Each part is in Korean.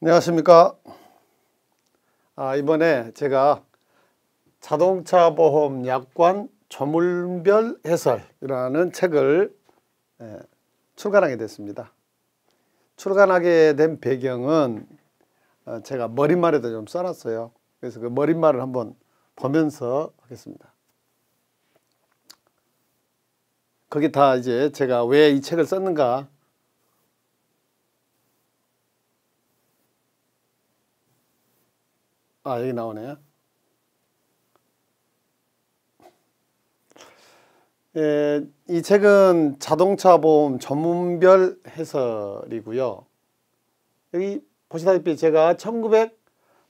안녕하십니까. 아, 이번에 제가 자동차 보험 약관 조물별 해설이라는 책을 예, 출간하게 됐습니다. 출간하게 된 배경은 어, 제가 머릿말에도 좀 써놨어요. 그래서 그 머릿말을 한번 보면서 하겠습니다. 거기 다 이제 제가 왜 이 책을 썼는가 아 여기 나오네요. 예, 이 책은 자동차 보험 전문별 해설이고요. 여기 보시다시피 제가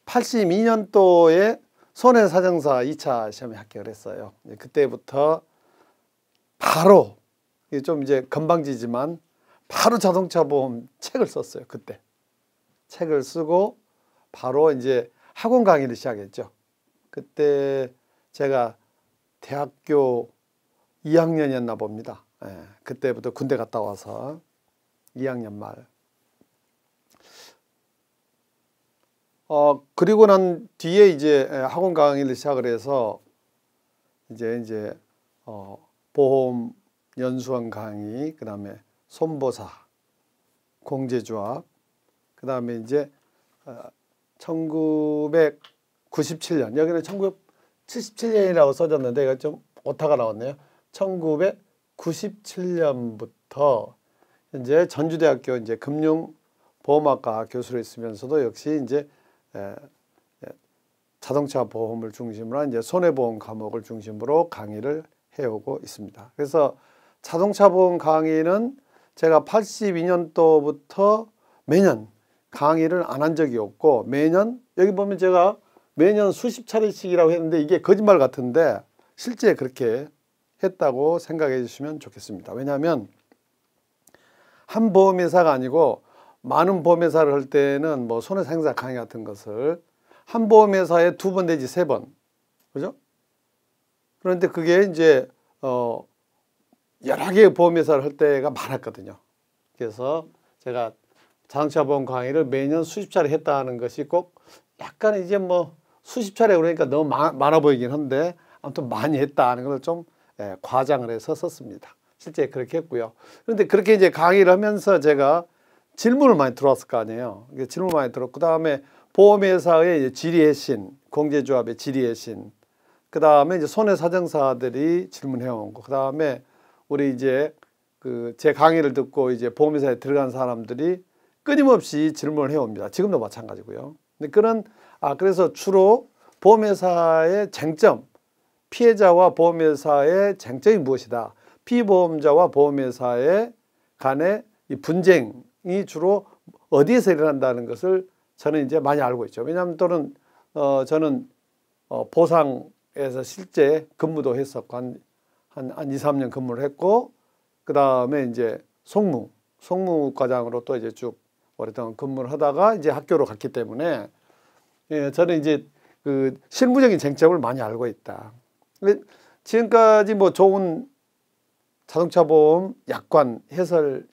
1982년도에 손해사정사 2차 시험에 합격을 했어요. 그때부터 바로 좀 이제 건방지지만 바로 자동차 보험 책을 썼어요. 그때 책을 쓰고 바로 이제 학원 강의를 시작했죠. 그때 제가 대학교 2학년이었나 봅니다. 예, 그때부터 군대 갔다 와서 2학년 말. 어, 그리고 난 뒤에 이제 예, 학원 강의를 시작을 해서 이제 이제 어, 보험 연수원 강의, 그 다음에 손보사, 공제조합, 그 다음에 이제 어, 1997년 여기는 1977년이라고 써졌는데 이거 좀 오타가 나왔네요. 1997년부터 현재 전주대학교 이제 금융보험학과 교수로 있으면서도 역시 이제 에, 자동차 보험을 중심으로 한 이제 손해보험 과목을 중심으로 강의를 해오고 있습니다. 그래서 자동차 보험 강의는 제가 82년도부터 매년 강의를 안 한 적이 없고 매년 여기 보면 제가 매년 수십 차례씩이라고 했는데 이게 거짓말 같은데 실제 그렇게 했다고 생각해 주시면 좋겠습니다. 왜냐하면 한 보험회사가 아니고 많은 보험회사를 할 때는 뭐 손해상사 강의 같은 것을 한 보험회사에 두 번 내지 세 번, 그죠? 그런데 그게 이제 어 여러 개의 보험회사를 할 때가 많았거든요. 그래서 제가 자동차 보험 강의를 매년 수십 차례 했다는 것이 꼭 약간 이제 뭐 수십 차례 그러니까 너무 많아 보이긴 한데 아무튼 많이 했다는 걸좀 예, 과장을 해서 썼습니다. 실제 그렇게 했고요. 그런데 그렇게 이제 강의를 하면서 제가 질문을 많이 들어왔을 거 아니에요. 질문 많이 들었고 그 다음에 보험회사의 지리의 신, 공제조합의 지리의 신, 그 다음에 이제 손해사정사들이 질문해온 거, 그 다음에 우리 이제 그 제 강의를 듣고 이제 보험회사에 들어간 사람들이 끊임없이 질문을 해옵니다. 지금도 마찬가지고요. 근데 그런 아 그래서 주로 보험회사의 쟁점, 피해자와 보험회사의 쟁점이 무엇이다. 피보험자와 보험회사의 간의 이 분쟁이 주로 어디에서 일어난다는 것을 저는 이제 많이 알고 있죠. 왜냐하면 또는 어 저는 어 보상에서 실제 근무도 했었고 한, 한, 한 2, 3년 근무를 했고 그 다음에 이제 송무, 송무 과장으로 또 이제 쭉 오랫동안 근무를 하다가 이제 학교로 갔기 때문에 예, 저는 이제 그 실무적인 쟁점을 많이 알고 있다. 지금까지 뭐 좋은 자동차 보험 약관 해설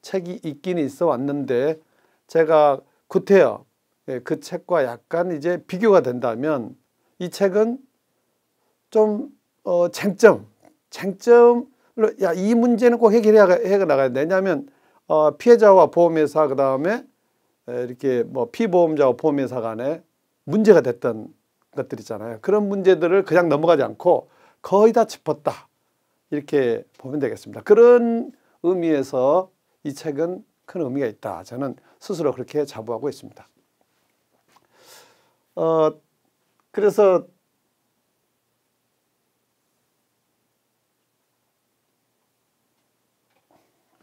책이 있긴 있어 왔는데 제가 구태여 예, 그 책과 약간 이제 비교가 된다면 이 책은 좀 어, 쟁점, 쟁점을 야이 문제는 꼭 해결해야 해 나가야 돼. 왜냐하면 어, 피해자와 보험회사 그 다음에 이렇게 뭐 피보험자와 보험회사 간에 문제가 됐던 것들 있잖아요. 그런 문제들을 그냥 넘어가지 않고 거의 다 짚었다. 이렇게 보면 되겠습니다. 그런 의미에서 이 책은 큰 의미가 있다. 저는 스스로 그렇게 자부하고 있습니다. 어, 그래서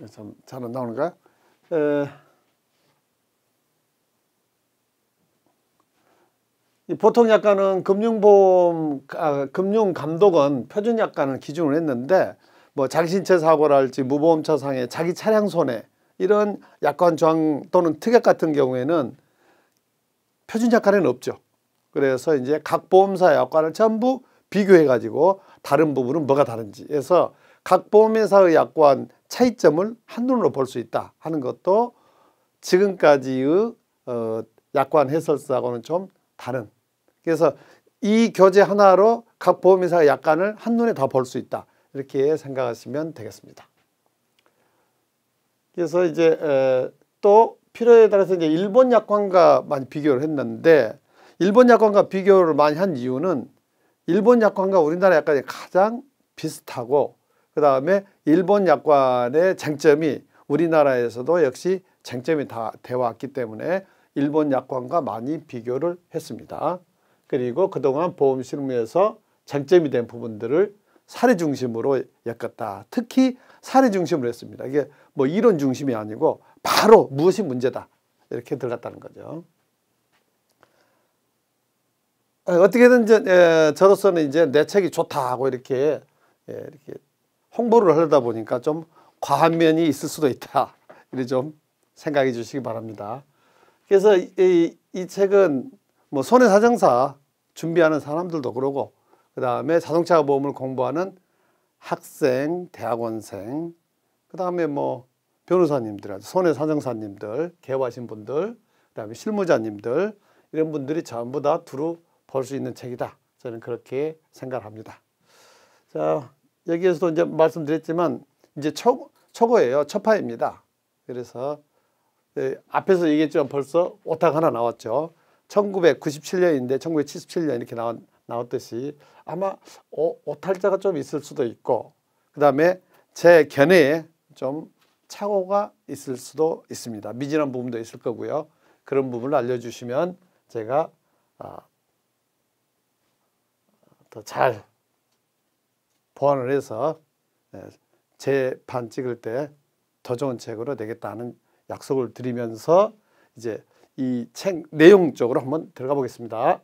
참잘 안 나오는가? 에, 보통 약관은 금융보험, 아, 금융감독원 표준 약관을 기준으로 했는데 뭐 자기신체 사고랄지 무보험차 상해, 자기 차량 손해 이런 약관 조항 또는 특약 같은 경우에는 표준 약관에는 없죠. 그래서 이제 각 보험사 약관을 전부 비교해 가지고 다른 부분은 뭐가 다른지 해서 각 보험회사의 약관 차이점을 한눈으로 볼 수 있다 하는 것도 지금까지의 어, 약관 해설사하고는 좀 다른. 그래서 이 교재 하나로 각 보험회사의 약관을 한눈에 다 볼 수 있다. 이렇게 생각하시면 되겠습니다. 그래서 이제 또 필요에 따라서 이제 일본 약관과 많이 비교를 했는데 일본 약관과 비교를 많이 한 이유는 일본 약관과 우리나라 약관이 가장 비슷하고 그 다음에 일본 약관의 쟁점이 우리나라에서도 역시 쟁점이 다 되어 왔기 때문에 일본 약관과 많이 비교를 했습니다. 그리고 그동안 보험 실무에서 쟁점이 된 부분들을 사례 중심으로 엮었다. 특히 사례 중심으로 했습니다. 이게 뭐 이론 중심이 아니고 바로 무엇이 문제다. 이렇게 들어갔다는 거죠. 어, 어떻게든 이제 저로서는 이제 내 책이 좋다 하고 이렇게 이렇게 홍보를 하려다 보니까 좀 과한 면이 있을 수도 있다. 이렇게 좀 생각해 주시기 바랍니다. 그래서 이, 이 책은 뭐 손해사정사 준비하는 사람들도 그러고 그 다음에 자동차 보험을 공부하는 학생, 대학원생, 그 다음에 뭐 변호사님들, 손해사정사님들, 개업하신 분들, 그 다음에 실무자님들 이런 분들이 전부 다 두루 볼 수 있는 책이다. 저는 그렇게 생각합니다. 자 여기에서도 이제 말씀드렸지만 이제 초, 초고예요. 초파입니다. 그래서 네, 앞에서 얘기했지만 벌써 오탁 하나 나왔죠. 1997년인데 1977년 이렇게 나왔, 나왔듯이 아마 오, 오탈자가 좀 있을 수도 있고 그 다음에 제 견해에 좀 착오가 있을 수도 있습니다. 미진한 부분도 있을 거고요. 그런 부분을 알려주시면 제가 아, 더잘 보완을 해서 예, 제판 찍을 때 더 좋은 책으로 되겠다는 약속을 드리면서 이제 이 책 내용 쪽으로 한번 들어가 보겠습니다.